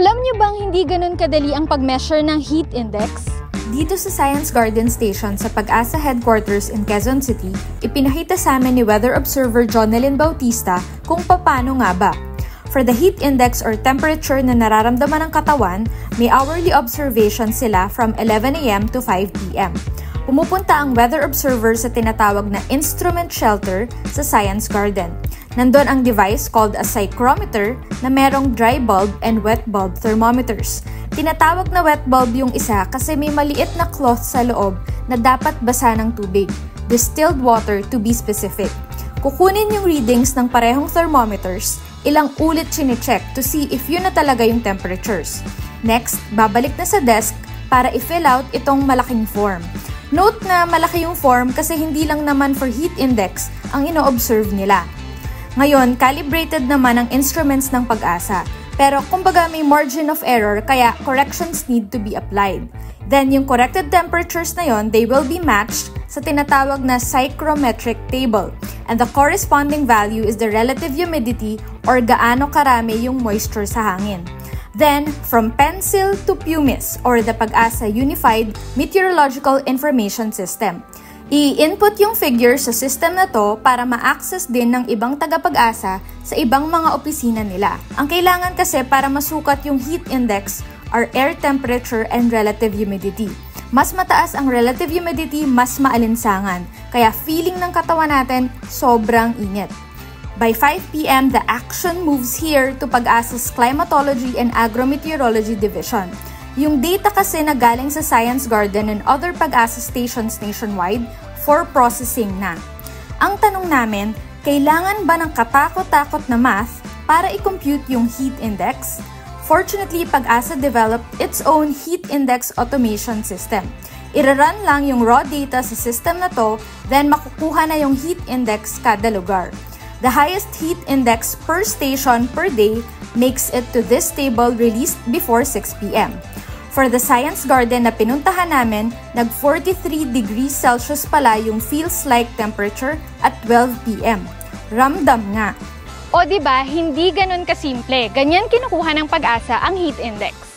Alam niyo bang hindi ganun kadali ang pag-measure ng heat index? Dito sa Science Garden Station sa Pag-asa Headquarters in Quezon City, ipinakita sa amin ni weather observer Jonelyn Bautista kung paano nga ba. For the heat index or temperature na nararamdaman ng katawan, may hourly observation sila from 11 a.m. to 5 p.m. Pumupunta ang weather observer sa tinatawag na instrument shelter sa Science Garden. Nandun ang device called a psychrometer na merong dry bulb and wet bulb thermometers. Tinatawag na wet bulb yung isa kasi may maliit na cloth sa loob na dapat basa ng tubig. Distilled water to be specific. Kukunin yung readings ng parehong thermometers, ilang ulit chinecheck to see if yun na talaga yung temperatures. Next, babalik na sa desk para i-fill out itong malaking form. Note na malaki yung form kasi hindi lang naman for heat index ang ino-observe nila. Ngayon, calibrated naman ang instruments ng pag-asa. Pero kumbaga may margin of error kaya corrections need to be applied. Then yung corrected temperatures na yon, they will be matched sa tinatawag na psychrometric table. And the corresponding value is the relative humidity or gaano karami yung moisture sa hangin. Then, from pencil to PUMIS or the Pag-asa Unified Meteorological Information System. I-input yung figure sa system na to para ma-access din ng ibang tagapag-asa sa ibang mga opisina nila. Ang kailangan kasi para masukat yung heat index are air temperature and relative humidity. Mas mataas ang relative humidity, mas maalinsangan. Kaya feeling ng katawan natin, sobrang init. By 5 p.m., the action moves here to Pag-asa's Climatology and Agrometeorology Division. Yung data kasi na galing sa Science Garden and other Pag-asa stations nationwide for processing na. Ang tanong namin, kailangan ba ng katakot-takot na math para i-compute yung heat index? Fortunately, Pag-asa developed its own heat index automation system. Irarun lang yung raw data sa system na to, then makukuha na yung heat index kada lugar. The highest heat index per station per day makes it to this table released before 6 p.m. For the Science Garden na pinuntahan namin, nag 43 degrees Celsius pala yung feels like temperature at 12 p.m. Ramdam nga. O di ba hindi ganun kasimple. Ganyan kinukuha ng pag-asa ang heat index.